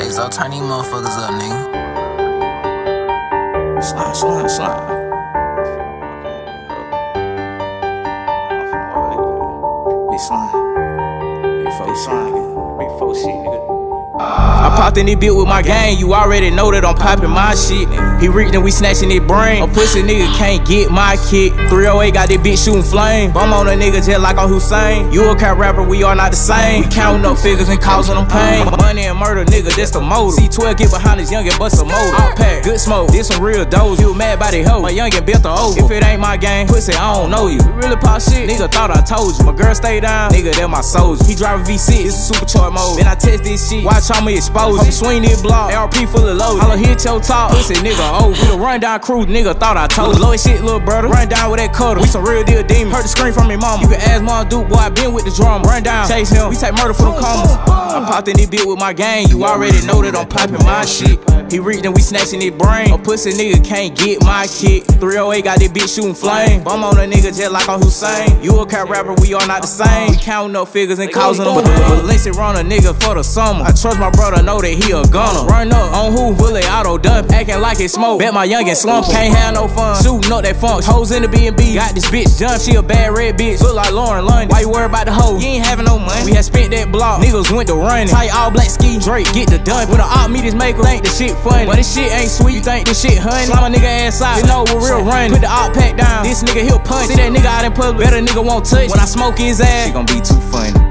Hey, so turn these motherfuckers up, nigga. Slide, slide, slide. Big slime. Big folk slime. Big folk shit, nigga. I popped in this bit with my gang, you already know that I'm popping my shit. He reeked and we snatching his brain. A pussy nigga can't get my kick. 308 got this bitch shooting flame. Bum on a nigga just like on Hussein. You a cat rapper, we are not the same. We counting up figures and causing them pain. Money and murder, nigga, that's the motive. C12 get behind this youngin' bust a motor. All pack, good smoke, this some real dose. You mad by the hoe, my youngin' built the over. If it ain't my gang, pussy, I don't know you. You really pop shit, nigga thought I told you. My girl stay down, nigga, that my soldier. He driving V6, it's a supercharged mode. Then I test this shit, watch how me expose it. Swing this block, ARP full of load. I'll hit your top, pussy nigga over. We the run down crew, nigga thought I told you. Low shit, little brother. Run down with that cutter. We some real deal demons. Heard the scream from me mama. You can ask Mom Duke, boy, I been with the drama. Run down, chase him. We take murder for the commas. I popped in this bit with my gang, you already know that I'm popping my shit. He reeked and we snatching his brain. A pussy nigga can't get my kick. 308 got this bitch shooting flame. Bum on a nigga just like on Hussein. You a cat rapper, we all not the same. We counting up figures and causing them. Valencia run a nigga for the summer. I trust my brother, know that he a gunner. Run up on who? Bullet auto dump. Acting like it smoke. Bet my youngin' slump. Can't have no fun. Shooting up that funk. Hoes in the B&B. Got this bitch done. She a bad red bitch. Look like Lauren London. Why you worry about the hoe? You ain't having no money. We had spent that block. Niggas went to running. Tight all black ski. Drake get the dump. When the op meet his maker, think the shit funny. But this shit ain't sweet. You think this shit honey? Slime a nigga ass out. You know we're real running. Put the op pack down. This nigga he'll punch. See that nigga out in public. Better nigga won't touch. When I smoke his ass, she gon' be too funny.